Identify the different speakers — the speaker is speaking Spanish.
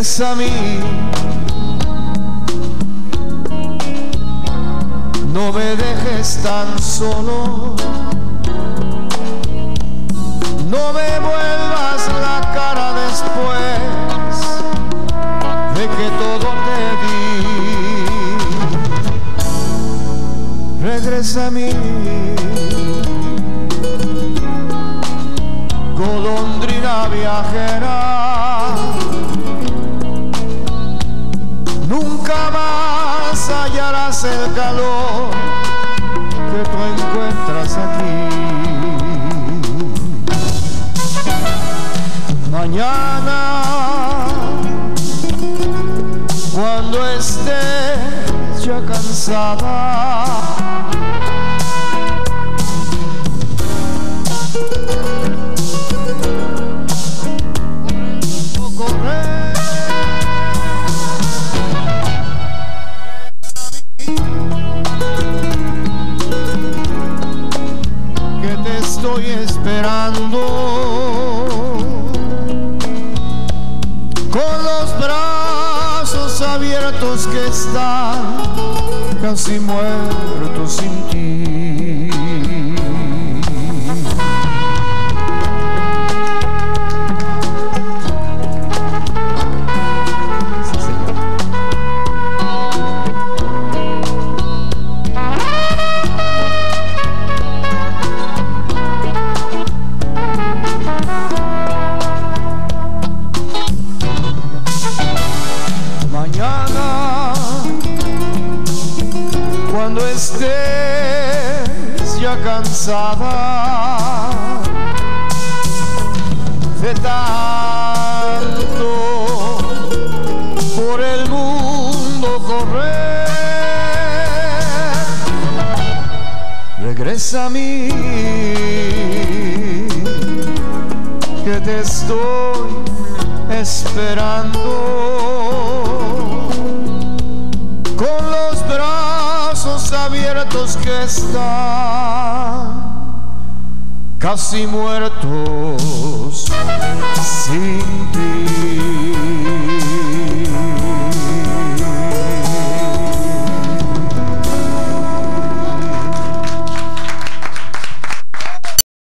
Speaker 1: regresa a mí. No me dejes tan solo. No me vuelvas la cara después de que todo te di. Regresa a mí. Golondrina viajera. Hallarás el calor que tú encuentras aquí. Mañana, cuando estés ya cansada, esperando. Con los brazos abiertos que están casi muertos cuando estés ya cansada de tanto por el mundo correr, regresa a mí que te estoy esperando abiertos que están, casi muertos sin ti.